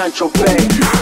Central Bay.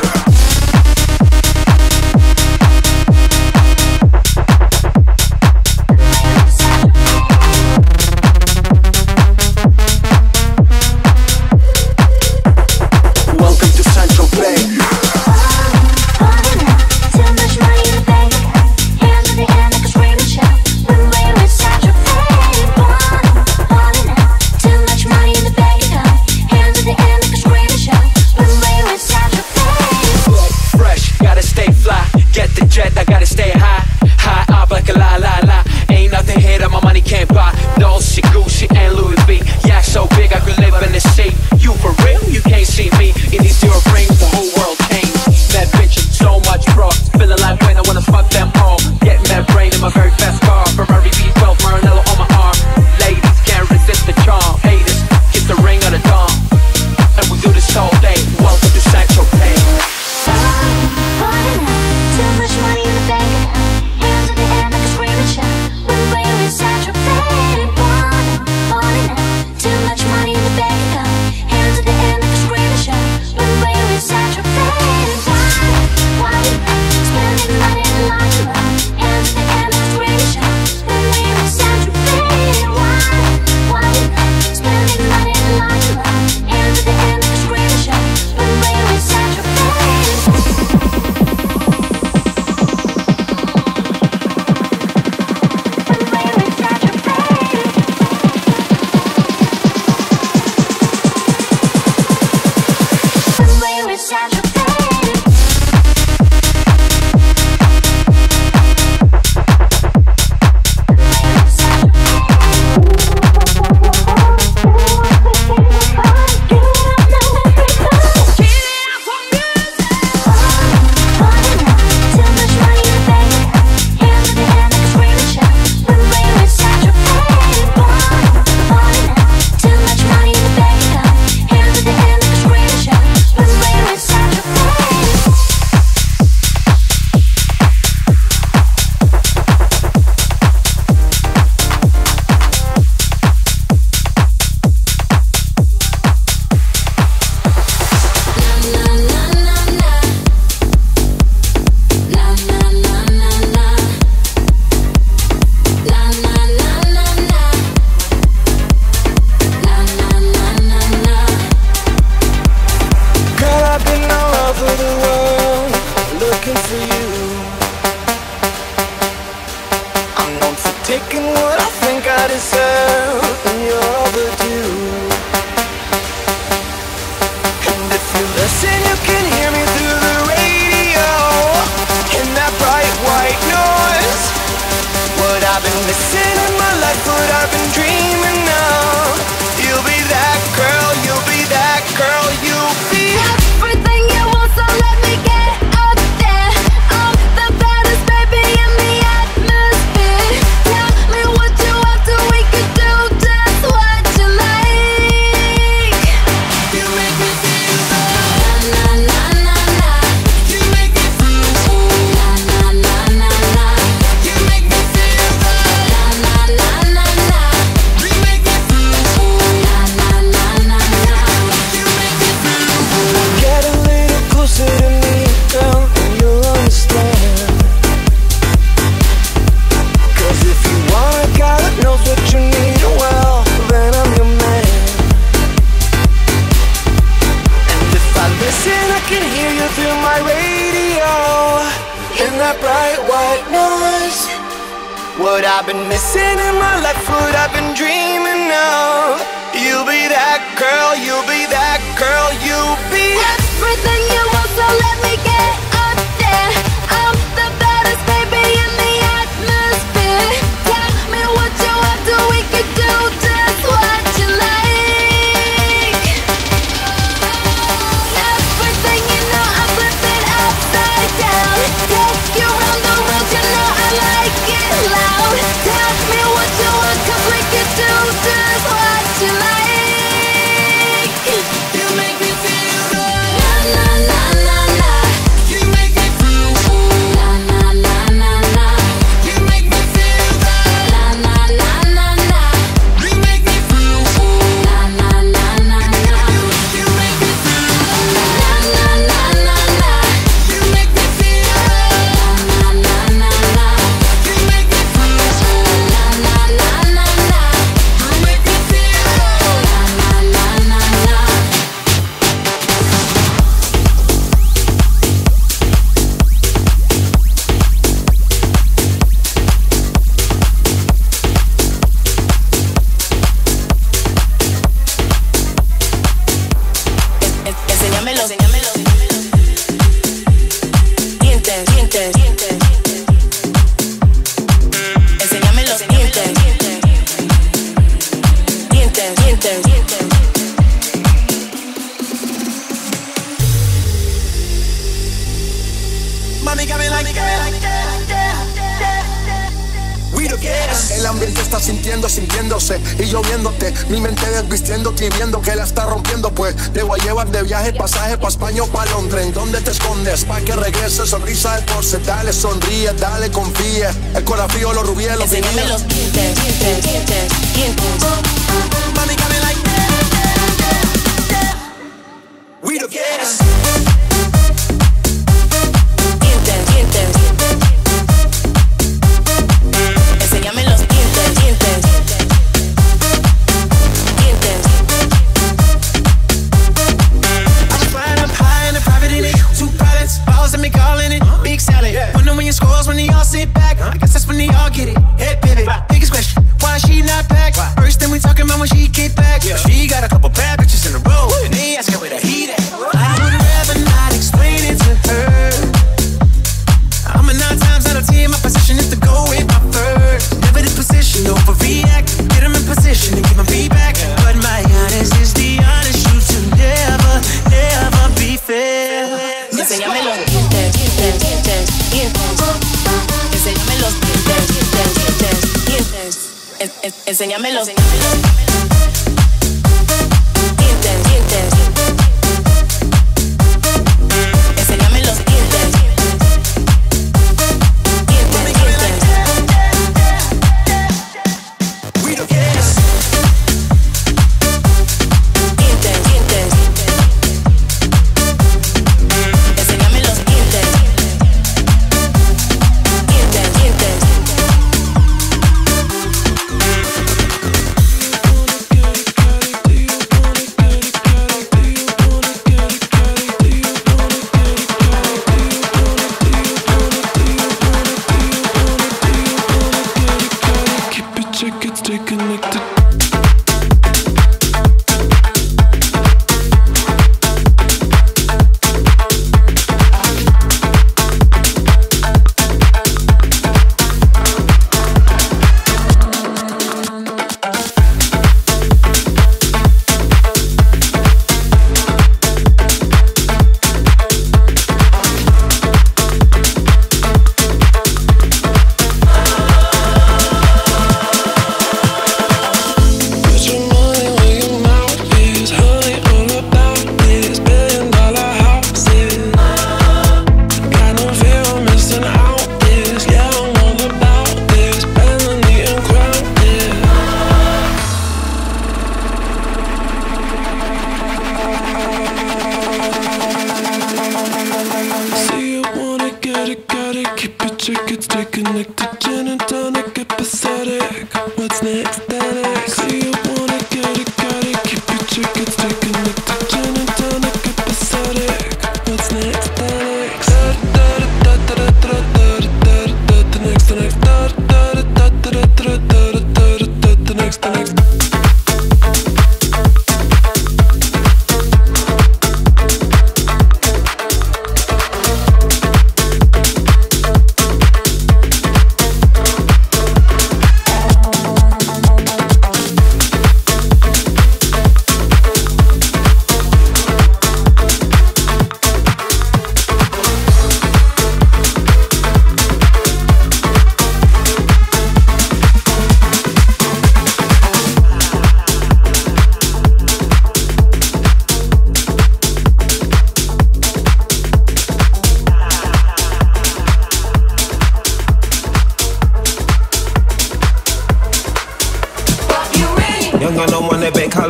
myself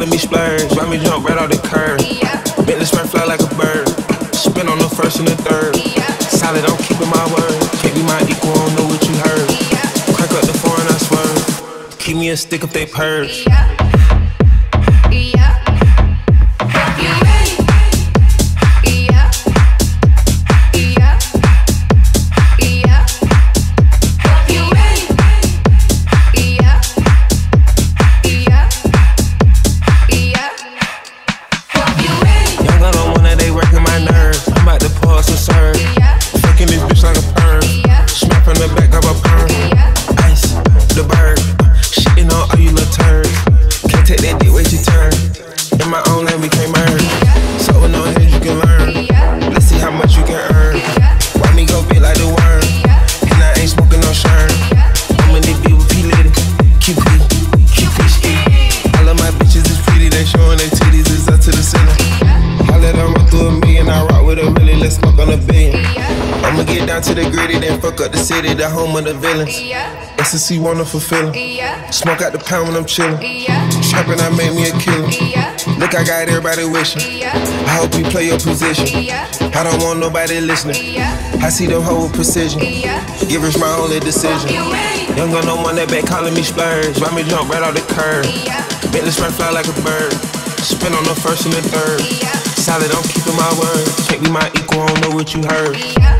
splurge. Why me jump right off the curb? Bentley spread fly like a bird. Spin on the first and the third. Solid, I'm keeping my word. Can't be my equal, I don't know what you heard. Crack up the foreign, I swerve. Keep me a stick if they purge. SSC wonderful feeling. Smoke out the pound when I'm chillin'. Trapping, I made me a killer. Look, I got everybody wishing. I hope you play your position. I don't want nobody listening. I see them whole precision. Give us my only decision. Young on one that back calling me splurge. Why me jump right off the curb? Bentley spread fly like a bird. Spin on the first and the third. Solid, I'm keeping my word. Can't be my equal, I don't know what you heard. Yeah.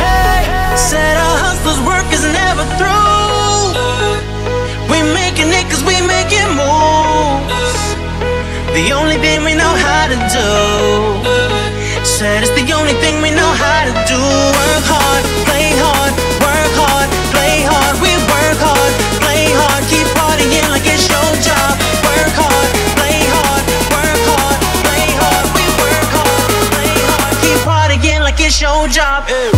Hey, said hustler's work is never through. We making. The only thing we know how to do. Said it's the only thing we know how to do. Work hard. job.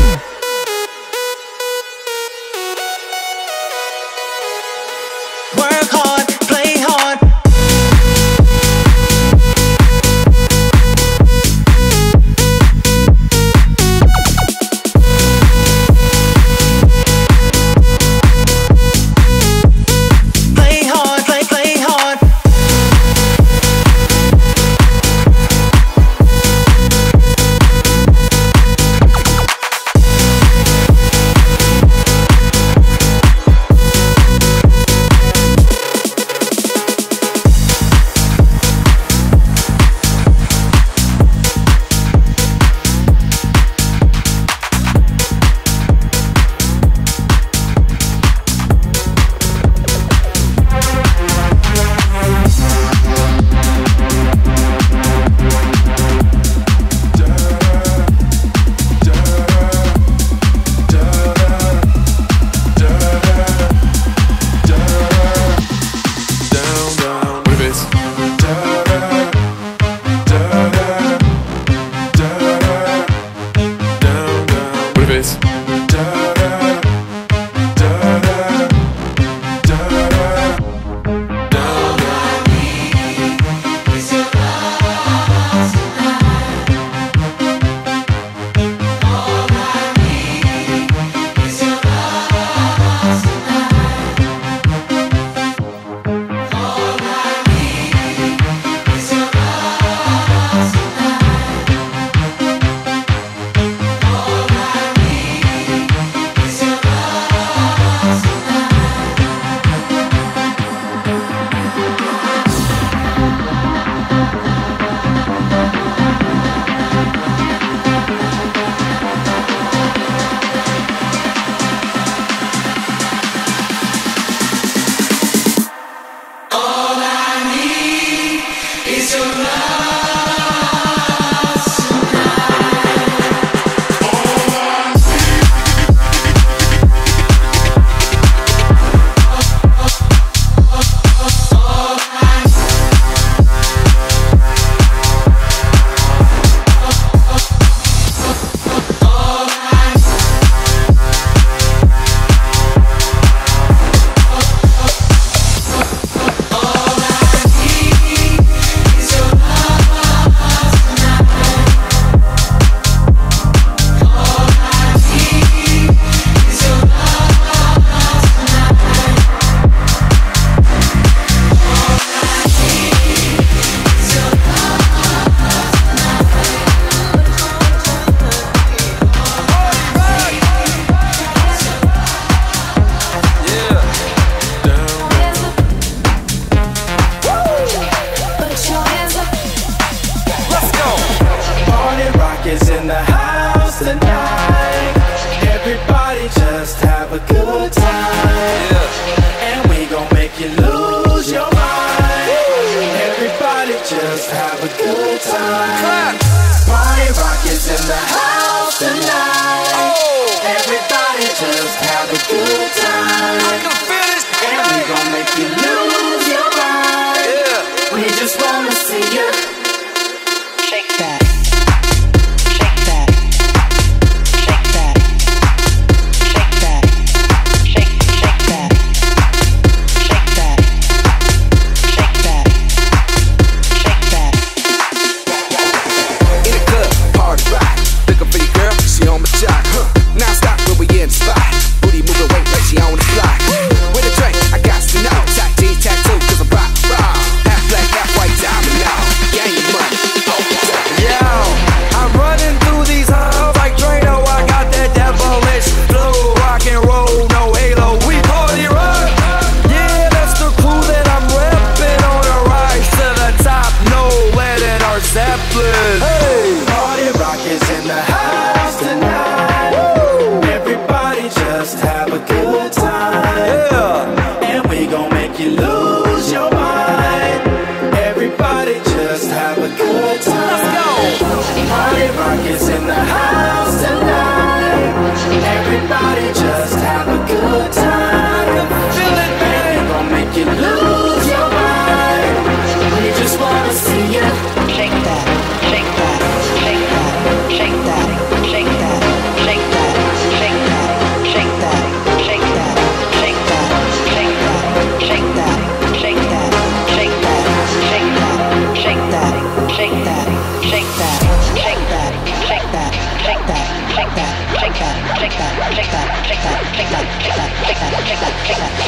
Thank you.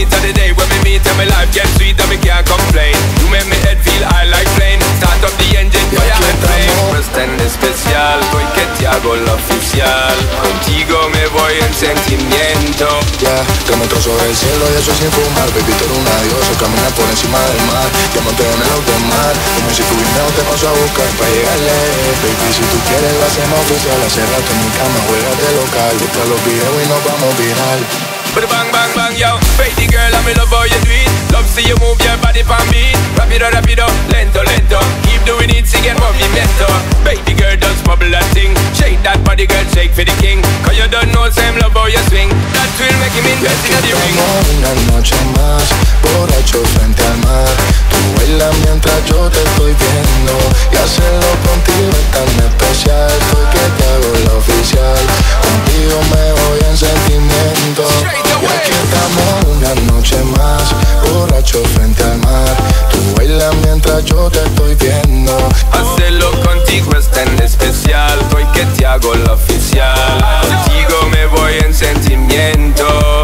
Mommy to the day when we meet And my life get sweet and me can't complain. You make me head feel high like plane. Start up the engine, fire and flame Prestan especial, voy que te hago lo oficial Contigo me voy en sentimiento. Ya, te muestro sobre el cielo y eso sin fumar. Baby, tú eres una diosa, caminas por encima del mar. Diamante en el alto mar Como si tu dinero te paso a buscar para llegarle. Baby, si tú quieres lo hacemos oficial. Hace rato en mi cama, juegas de local. Busca los videos y nos vamos viral. But bang bang bang yo Baby girl I'm in love how you do it. Love see you move your body for me. Rapido rapido Lento lento. Keep doing it Sing movimiento Baby girl just bubble that thing. Shake that body girl Shake for the king. Cause you don't know Same love how you swing. That will make him invest in the ring. Una noche más, borracho frente al mar. Tú bailas mientras yo te estoy viendo. Y hacerlo contigo es tan especial. Estoy que te hago lo oficial. Contigo me voy en sentimiento Y aquí una noche más, borracho frente al mar. Tú bailas mientras yo te estoy viendo. Hacerlo contigo es tan especial. Hoy que te hago la oficial. Contigo me voy en sentimiento